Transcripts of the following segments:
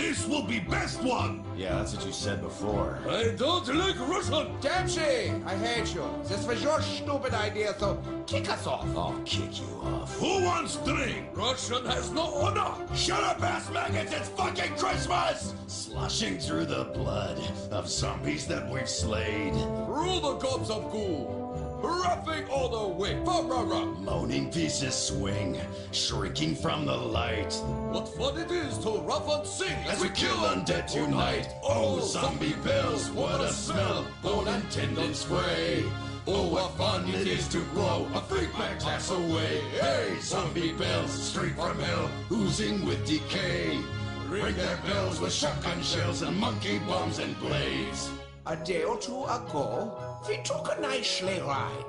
This will be best one. Yeah, that's what you said before. I don't like Russian. Dempsey, I hate you. This was your stupid idea, so kick us off. I'll kick you off. Who wants drink? Russian has no honor. Shut up, ass maggots! It's fucking Christmas! Slushing through the blood of zombies that we've slayed. Rule the gods of ghoul. Roughing all the way. Moaning pieces swing, shrinking from the light. What fun it is to rough and sing As we kill undead tonight. Oh, oh, zombie bells, what a smell! Bone and tendon spray. Oh, oh what fun it is to blow a freak mag glass away. Hey, zombie bells, straight from hell, oozing with decay. Ring their bells with shotgun shells and monkey bombs and blades. A day or two ago, we took a nice sleigh ride.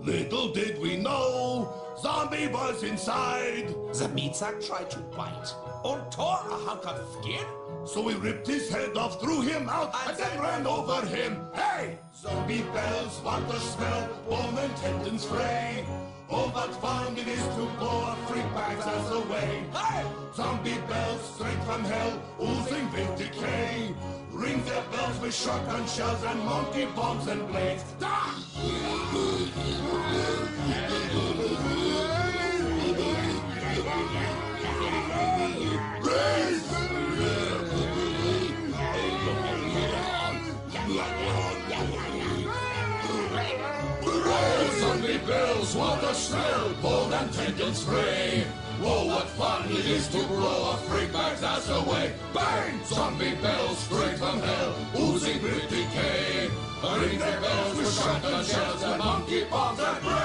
Little did we know, zombie was inside. The meat sack tried to bite or tore a hunk of skin. So we ripped his head off, threw him out, and then ran over him. Hey! Zombie bells, what a smell, bone and tendons fray. Oh, what fun it is to blow a freak bag's ass away. Hey! Zombie bells, straight from hell, oozing with shotgun shells and monkey bombs and blades. Zombie bells, what a smell! Bone and tendon spray. Whoa, what fun it is to blow a freak bag's ass away! Bang! Zombie bells straight from hell, shotgun shells and monkey bombs and brains.